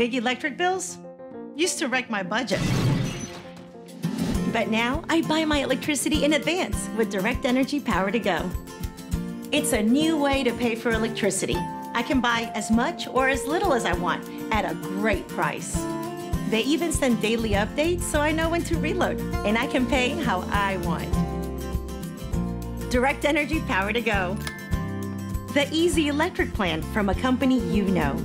Big electric bills used to wreck my budget. But now I buy my electricity in advance with Direct Energy Power to Go. It's a new way to pay for electricity. I can buy as much or as little as I want at a great price. They even send daily updates so I know when to reload, and I can pay how I want. Direct Energy Power to Go. The easy electric plan from a company you know.